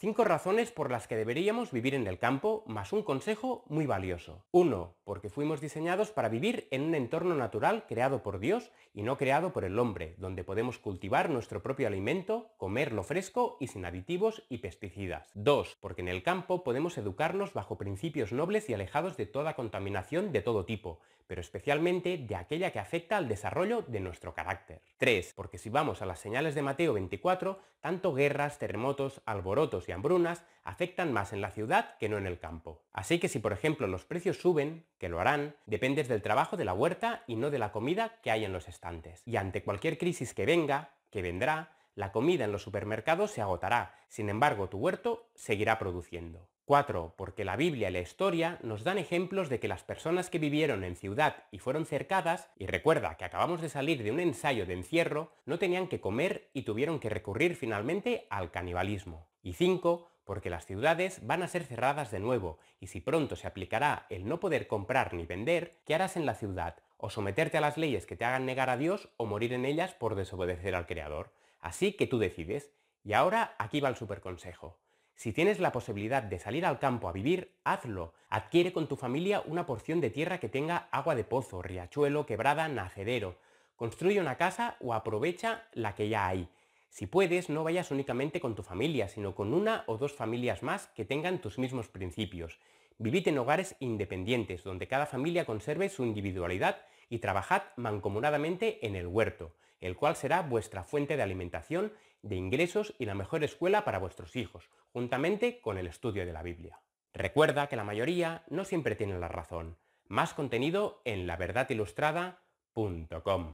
Cinco razones por las que deberíamos vivir en el campo, más un consejo muy valioso. 1. Porque fuimos diseñados para vivir en un entorno natural creado por Dios y no creado por el hombre, donde podemos cultivar nuestro propio alimento, comerlo fresco y sin aditivos y pesticidas. 2. Porque en el campo podemos educarnos bajo principios nobles y alejados de toda contaminación de todo tipo, pero especialmente de aquella que afecta al desarrollo de nuestro carácter. 3. Porque si vamos a las señales de Mateo 24, tanto guerras, terremotos, alborotos hambrunas afectan más en la ciudad que no en el campo. Así que si por ejemplo los precios suben, que lo harán, dependes del trabajo de la huerta y no de la comida que hay en los estantes. Y ante cualquier crisis que venga, que vendrá, la comida en los supermercados se agotará, sin embargo tu huerto seguirá produciendo. 4. Porque la Biblia y la historia nos dan ejemplos de que las personas que vivieron en ciudad y fueron cercadas, y recuerda que acabamos de salir de un ensayo de encierro, no tenían que comer y tuvieron que recurrir finalmente al canibalismo. Y 5. Porque las ciudades van a ser cerradas de nuevo, y si pronto se aplicará el no poder comprar ni vender, ¿qué harás en la ciudad? O someterte a las leyes que te hagan negar a Dios o morir en ellas por desobedecer al Creador. Así que tú decides. Y ahora aquí va el superconsejo. Si tienes la posibilidad de salir al campo a vivir, hazlo. Adquiere con tu familia una porción de tierra que tenga agua de pozo, riachuelo, quebrada, nacedero. Construye una casa o aprovecha la que ya hay. Si puedes, no vayas únicamente con tu familia, sino con una o dos familias más que tengan tus mismos principios. Vivid en hogares independientes, donde cada familia conserve su individualidad y trabajad mancomunadamente en el huerto, el cual será vuestra fuente de alimentación, de ingresos y la mejor escuela para vuestros hijos, juntamente con el estudio de la Biblia. Recuerda que la mayoría no siempre tiene la razón. Más contenido en laverdadilustrada.com.